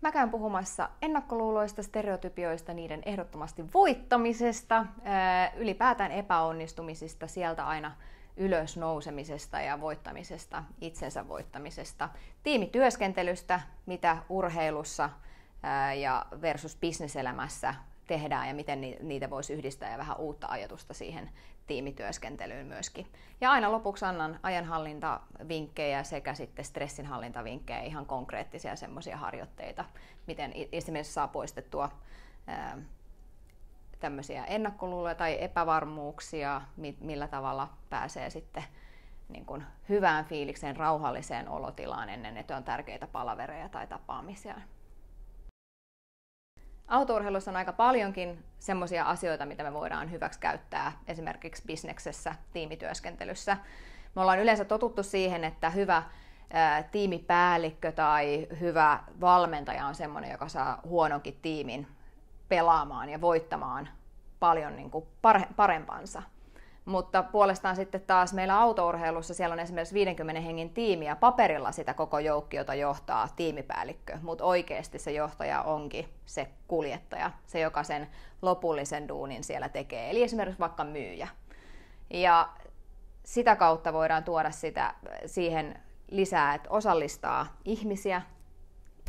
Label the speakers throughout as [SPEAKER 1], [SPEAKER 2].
[SPEAKER 1] Mä käyn puhumassa ennakkoluuloista, stereotypioista, niiden ehdottomasti voittamisesta, ylipäätään epäonnistumisista, sieltä aina ylös nousemisesta ja voittamisesta, itsensä voittamisesta, tiimityöskentelystä, mitä urheilussa ja versus bisneselämässä tehdään ja miten niitä voisi yhdistää ja vähän uutta ajatusta siihen tiimityöskentelyyn myöskin. Ja aina lopuksi annan ajanhallintavinkkejä sekä sitten stressinhallintavinkkejä, ihan konkreettisia semmoisia harjoitteita, miten esimerkiksi saa poistettua tämmöisiä ennakkoluuloja tai epävarmuuksia, millä tavalla pääsee sitten niin kuin hyvään fiilikseen, rauhalliseen olotilaan ennen, että on tärkeitä palavereja tai tapaamisia. Autourheilussa on aika paljonkin semmoisia asioita, mitä me voidaan hyväksi käyttää esimerkiksi bisneksessä, tiimityöskentelyssä. Me ollaan yleensä totuttu siihen, että hyvä tiimipäällikkö tai hyvä valmentaja on semmoinen, joka saa huononkin tiimin pelaamaan ja voittamaan paljon niin kuin parempansa. Mutta puolestaan sitten taas meillä autourheilussa siellä on esimerkiksi 50 hengen tiimi ja paperilla sitä koko joukkiota johtaa tiimipäällikkö, mutta oikeasti se johtaja onkin se kuljettaja, se joka sen lopullisen duunin siellä tekee, eli esimerkiksi vaikka myyjä. Ja sitä kautta voidaan tuoda sitä siihen lisää, että osallistaa ihmisiä,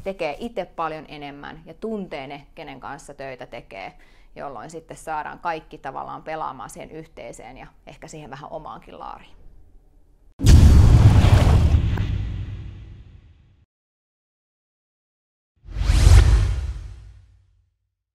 [SPEAKER 1] tekee itse paljon enemmän ja tuntee ne, kenen kanssa töitä tekee jolloin sitten saadaan kaikki tavallaan pelaamaan siihen yhteiseen ja ehkä siihen vähän omaankin laariin.